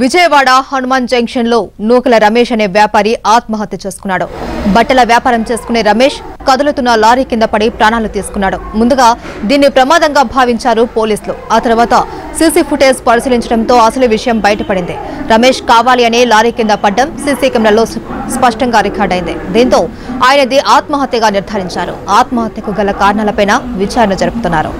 విజయవాడ హనుమాన్ జంక్షన్లో నూకల రమేష్ అనే వ్యాపారి ఆత్మహత్య చేసుకున్నాడు. బట్టల వ్యాపారం చేసుకునే రమేష్ కదులుతున్న లారీ కింద పడి ప్రాణాలు తీసుకున్నాడు. ముందుగా దీన్ని ప్రమాదంగా భావించారు పోలీసులు. ఆ తర్వాత సీసీ ఫుటేజ్ పరిశీలించడంతో అసలు విషయం బయటపడింది. రమేష్ కావాలి అనే లారీ కింద పడ్డం సీసీ కెమెరాలో స్పష్టంగా రికార్డైంది దీంతో ఆయనది ఆత్మహత్యగా నిర్ధారించారు. ఆత్మహత్యకు గల కారణాలపైన విచారణ జరుపుతున్నారు.